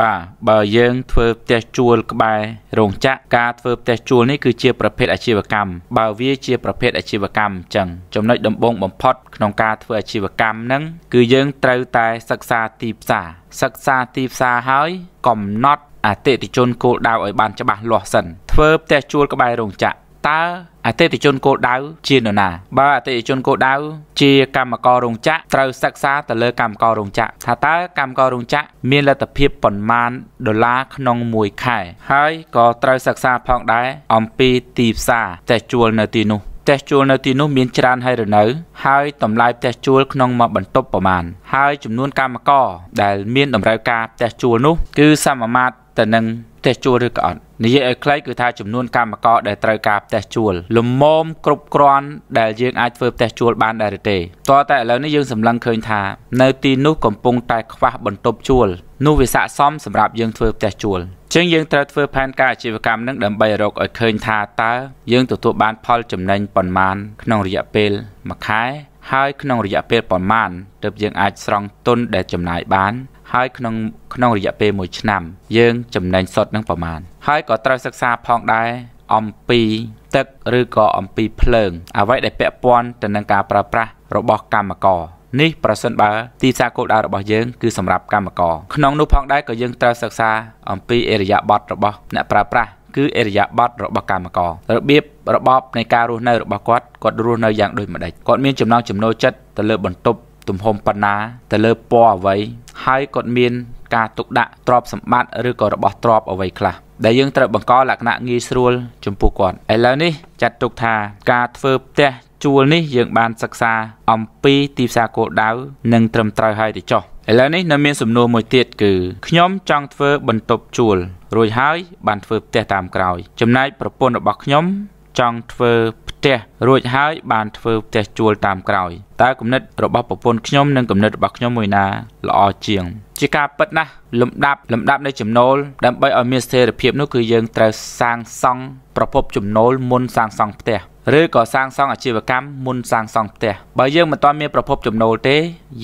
បាទបើយើងធ្វើផ្ទះជួលក្បែររោងចក្រការធ្វើផ្ទះជួលនេះគឺជាប្រភេទអាជីវកម្មបើវាជាប្រភេទអាជីវកម្មអញ្ចឹងចំណុចដំបូងបំផុតក្នុងការធ្វើអាជីវកម្មហ្នឹងគឺយើងត្រូវតែសិក្សាទីផ្សារសិក្សាទីផ្សារហើយកំណត់អតិថិជនគោលដៅឲ្យបានច្បាស់លាស់សិនធ្វើផ្ទះជួលក្បែររោងចក្រ តើអតិថិជនគោលដៅជានរណាបើអតិថិជនគោលដៅជាកម្មកររោងចក្រត្រូវសិក្សាទៅលើកម្មកររោងចក្រថាតើកម្មកររោងចក្រមានលទ្ធភាពប៉ុន្មានដុល្លារក្នុងមួយខែ ហើយក៏ត្រូវសិក្សាផងដែរអំពីទីផ្សារតែជួលនៅទីនោះផ្ទះជួលនៅទីនោះមានច្រើនហើយឬនៅហើយតម្លៃផ្ទះជួលក្នុងមួយបន្ទប់ប្រមាណហើយចំនួនកម្មករដែលមានតម្រូវការផ្ទះជួលនោះគឺសមាមាត្រ ទៅនឹងផ្ទះជួលឬក៏អត់និយាយឲ្យខ្លីគឺថាចំនួនកម្មករដែលត្រូវការផ្ទះជួលលំមមគ្រប់គ្រាន់ដែលយើងអាចធ្វើផ្ទះជួលបានដែរទេតើតែឥឡូវនេះយើងសម្លឹងឃើញថានៅទីនោះកំពុងតែខ្វះបន្ទប់ជួលនោះវាស័ក្តិសមសម្រាប់យើងធ្វើផ្ទះជួលចឹងយើងត្រូវធ្វើផែនការអាជីវកម្មនឹងដើម្បីរកឲ្យឃើញថាតើយើងទទួលបានផលចំណេញប៉ុន្មានក្នុងរយៈពេលមួយខែហើយក្នុងរយៈពេលប៉ុន្មានទើបយើងអាចស្រង់ទុនដែលចំណាយបាន ហើយក្នុងក្នុងរយៈពេល1ឆ្នាំ យើងចំណេញសុទ្ធនឹងប្រមាណហើយក៏ត្រូវសិក្សាផងដែរអំពីទឹកឬក៏អំពីភ្លើង អ្វីដែលពាក់ព័ន្ធទៅនឹងការប្រើប្រាស់របស់កម្មករនេះប្រសិនបើទីផ្សារគោលដៅរបស់យើងគឺសម្រាប់កម្មករក្នុងនោះផងដែរក៏យើងត្រូវសិក្សាអំពីអេរយាប័តរបស់អ្នកប្រើប្រាស់គឺអេរយាប័តរបស់កម្មកររបៀបរបបនៃការរស់នៅរបស់គាត់គាត់រស់នៅយ៉ាងដូចម្ដេចគាត់មានចំណងចំណូលចិត្តទៅលើបន្ទប់ទំហំប៉ុណ្ណាទៅលើពណ៌អ្វី ហើយគាត់មានការទុកដាក់ទ្រព្យសម្បត្តិឬក៏របស់ទ្រព្យអ្វីខ្លះដែលយើងត្រូវបង្កលក្ខណៈងាយស្រួលចំពោះគាត់ឥឡូវនេះចាត់ទុកថាការធ្វើផ្ទះជួលនេះយើងបានសិក្សាអំពីទីផ្សារគោលដៅនិងត្រឹមត្រូវហើយទៅចុះឥឡូវនេះនៅមានសំណួរមួយទៀតគឺខ្ញុំចង់ធ្វើបន្ទប់ជួលរួចហើយបានធ្វើផ្ទះតាមក្រោយចំណែកប្រពន្ធរបស់ខ្ញុំចង់ធ្វើផ្ទះរួចហើយបានធ្វើផ្ទះជួលតាមក្រោយតើគំនិតរបស់ប្រពន្ធខ្ញុំនិងគំនិតរបស់ខ្ញុំមួយណាល្អជាង ជាការពិតណាស់លំដាប់លំដាប់នៃចំណូលដើម្បីឲ្យមានស្ថិរភាពនោះគឺយើងត្រូវសាងសង់ប្រភពចំណូលមុនសាងសង់ផ្ទះឬក៏សាងសង់អាជីវកម្មមុនសាងសង់ផ្ទះបើយើងមិនទាន់មានប្រភពចំណូលទេ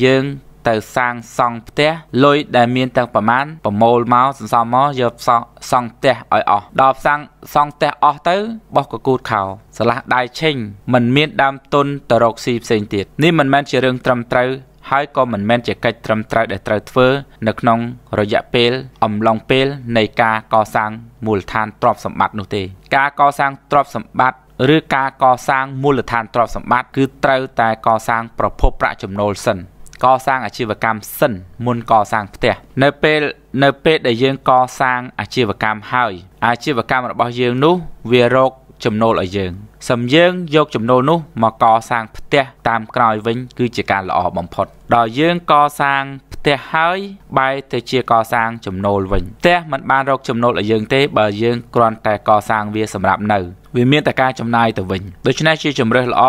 យើង ទៅសាងសង់ផ្ទះលុយដែលមានទាំងប្រមាណប្រមូលមកសន្សំមកយកសង់សង់ផ្ទះឲ្យអស់ដល់សាងសង់ផ្ទះអស់ទៅបោះកគូតខោឆ្លាស់ដៃឆេងมันមានដើមទុនទៅរកស៊ីផ្សេងទៀតនេះមិនមែនជារឿងត្រឹមត្រូវហើយក៏មិនមែនជាកិច្ចត្រឹមត្រូវដែលត្រូវធ្វើ នៅក្នុងរយៈពេលអំឡុងពេលនៃការកសាងមូលដ្ឋានទ្រព្យសម្បត្តិនោះទេ ការកសាងទ្រព្យសម្បត្តិឬការកសាងមូលដ្ឋានទ្រព្យសម្បត្តិគឺត្រូវតែកសាងប្រភពប្រាក់ចំណូលសិន កសាងអាជីវកម្មសិនមុនកសាងផ្ទះនៅពេលនៅពេលដែលយើងកសាងអាជីវកម្មហើយអាជីវកម្មរបស់យើងនោះវារកចំណូលឲ្យយើងសំយើងយកចំណូលនោះមកកសាងផ្ទះតាមក្រោយវិញ គឺជាការល្អបំផុតដល់យើងកសាងផ្ទះហើយបែរទៅជាកសាងចំណូលវិញផ្ទះมันបានរកចំណូលឲ្យយើងទេបើយើងគ្រាន់តែកសាងវាសម្រាប់នៅ វាមានតែការចំណាយទៅវិញដូច្នេះជាជំរើសល្អ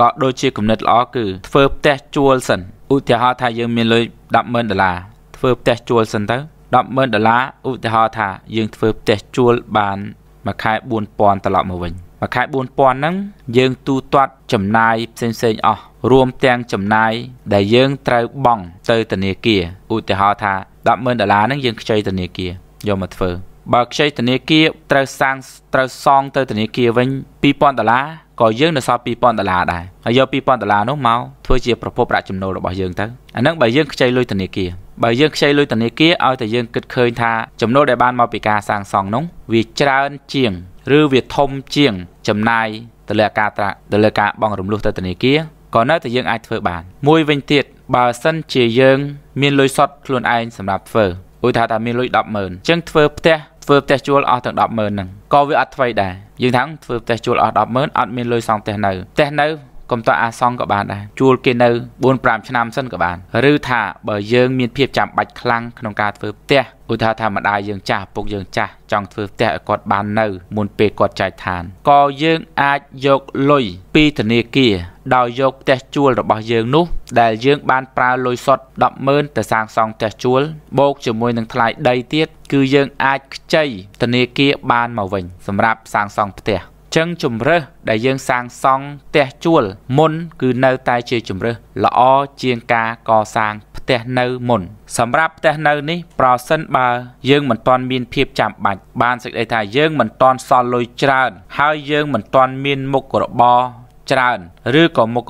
ក៏ដូចជាគំនិតល្អគឺធ្វើផ្ទះជួលសិន ឧទាហរណ៍ថាយើងមានលុយ100,000ដុល្លារធ្វើផ្ទះជួលសិនទៅ100,000ដុល្លារឧទាហរណ៍ថាយើងធ្វើផ្ទះជួលបានមួយខែ4000ត្រឡប់មកវិញមួយខែ4000ហ្នឹងយើងទូទាត់ចំណាយផ្សេងផ្សេងអស់រួមទាំងចំណាយដែលយើងត្រូវបង់ទៅធនាគារឧទាហរណ៍ថា100,000ដុល្លារហ្នឹងយើងខ្ចីធនាគារយកមកធ្វើបើខ្ចីធនាគារត្រូវសាងត្រូវសងទៅធនាគារវិញ2000ដុល្លារ ក៏យើងនៅសល់2000ដុល្លារដែរហើយយក2000ដុល្លារនោះមកធ្វើជាប្រភពប្រាក់ចំណូលរបស់យើងទៅអាហ្នឹងបើយើងខ្ចីលុយធនាគារបើយើងខ្ចីលុយធនាគារឲ្យតែយើងគិតឃើញថាចំណូលដែលបានមកពីការសាងសង់នោះវាច្រើនជាងឬវាធំជាងចំណាយទៅលើការទៅលើការបង់រំលោះទៅធនាគារក៏នៅតែយើងអាចធ្វើបាន មួយវិញទៀតបើសិនជាយើង មានលុយសុទ្ធខ្លួនឯងសម្រាប់ធ្វើឧទាហរណ៍ថាមានលុយ100000អញ្ចឹងធ្វើផ្ទះធ្វើផ្ទះជួលអស់ទាំង100000ហ្នឹង ក៏វាអត់ថ្មីដែរយើងថាធ្វើផ្ទះជួលអស់100000អត់មានលុយសង់ផ្ទះនៅផ្ទះនៅកុំតអាសងក៏បានដែរជួលគេនៅ4 5ឆ្នាំសិនក៏បានឬថាបើយើងមានភាពចាំបាច់ខ្លាំងក្នុងការធ្វើផ្ទះឧទាហរណ៍ថាម្ដាយយើងចាស់ពុកយើងចាស់ចង់ធ្វើផ្ទះឲ្យគាត់បាននៅមុនពេលគាត់ចែកឋានក៏យើងអាចយកលុយពីធនាគារ ដោយយកផ្ទះជួលរបស់យើងនោះ ដែលយើងបានប្រើលុយសុទ្ធ100000ទៅសាងសង់ផ្ទះជួលបូកជាមួយនឹងថ្លៃដីទៀតគឺយើងអាចខ្ចីធនាគារបានមកវិញ សម្រាប់សាងសង់ផ្ទះចចឹងជំរើសដែលយើងសាងសង់ផ្ទះជួលមុន គឺនៅតែជាជំរើសល្អជាងការកសាងផ្ទះនៅមុន សម្រាប់ផ្ទះនៅនេះប្រសិនបើយើងមិនទាន់មានភាពចាំបាច់បានសេចក្តីថាយើងមិនទាន់សល់លុយច្រើន ហើយយើងមិនទាន់មានមុខរបរ ច្រើនឬក៏មុខ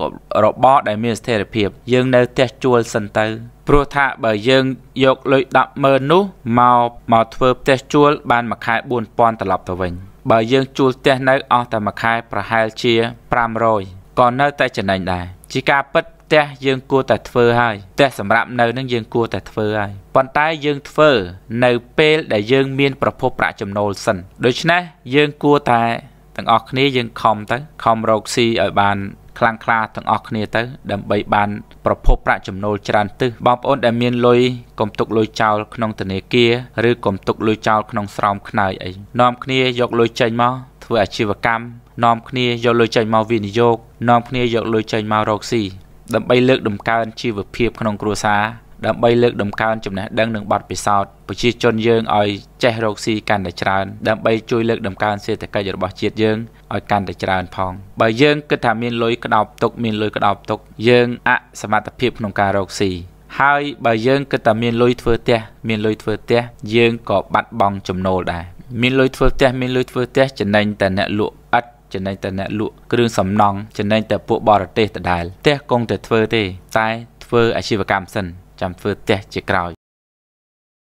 របរដែលមានស្ថិរភាព យើងនៅផ្ទះជួលសិនទៅព្រោះថាបើយើងយកលុយ100000នោះមកមកធ្វើផ្ទះជួល បានមួយខែ4000ត្រឡប់ទៅវិញបើយើងជួលផ្ទះនៅអស់តែមួយខែប្រហែលជា500ក៏នៅតែចំណេញដែរជាការពិតផ្ទះយើងគួរតែធ្វើហើយផ្ទះសម្រាប់នៅនឹងយើងគួរតែធ្វើហើយប៉ុន្តែយើងធ្វើនៅពេលដែលយើងមានប្រភពប្រាក់ចំណូលសិនដូច្នេះយើងគួរតែ ទាំងអស់គ្នាយើងខំទៅខំរកស៊ីឲ្យបានខ្លាំងក្លាទាំងអស់គ្នាទៅ ដើម្បីបានប្រភពប្រាក់ចំណូលច្រើនទិសបងប្អូនដែលមានលុយកុំទុកលុយចោលក្នុងធនាគារឬកុំទុកលុយចោលក្នុងស្រោមខ្នើយអីនាំគ្នាយកលុយចេញមកធ្វើអាជីវកម្មនាំគ្នាយកលុយចេញមកវិនិយោគនាំគ្នាយកលុយចេញមករកស៊ីដើម្បីលើកដំកើងជីវភាពក្នុងគ្រួសារ ដើម្បីលើកដំកើងចំណេះដឹងនិងបទពិសោធន៍ប្រជាជនយើងឲ្យចេះរកស៊ីកាន់តែច្រើនដើម្បីជួយលើកដំកើងសេដ្ឋកិច្ចរបស់ជាតិយើងឲ្យកាន់តែច្រើនផងបើយើងគិតថាមានលុយក្តោបទុកមានលុយក្តោបទុកយើងអសមត្ថភាពក្នុងការរកស៊ីហើយបើយើងគិតតែមានលុយធ្វើផ្ទះមានលុយធ្វើផ្ទះយើងក៏បាត់បង់ចំណូលដែរមានលុយធ្វើផ្ទះមានលុយធ្វើផ្ទះចំណេញតែអ្នកលក់ឥតចំណេញតែអ្នកលក់គ្រឿងសំណង់ចំណេញតែពួកបរទេសដដែលផ្ទះគង់តែធ្វើទេតែធ្វើអាជីវកម្មសិន ចាំធ្វើផ្ទះជាក្រោយ